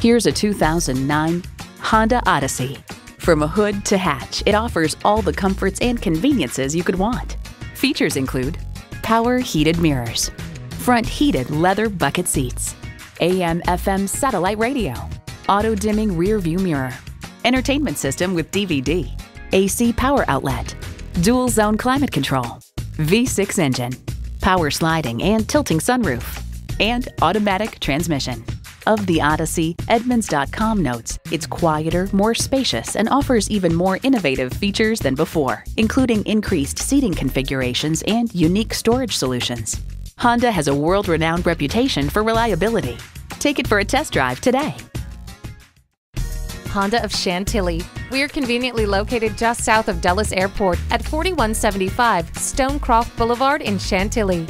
Here's a 2009 Honda Odyssey. From a hood to hatch, it offers all the comforts and conveniences you could want. Features include power heated mirrors, front heated leather bucket seats, AM FM satellite radio, auto dimming rear view mirror, entertainment system with DVD, AC power outlet, dual zone climate control, V6 engine, power sliding and tilting sunroof, and automatic transmission. Of the Odyssey, Edmunds.com notes it's quieter, more spacious, and offers even more innovative features than before, including increased seating configurations and unique storage solutions. Honda has a world renowned reputation for reliability. Take it for a test drive today. Honda of Chantilly. We are conveniently located just south of Dulles Airport at 4175 Stonecroft Boulevard in Chantilly.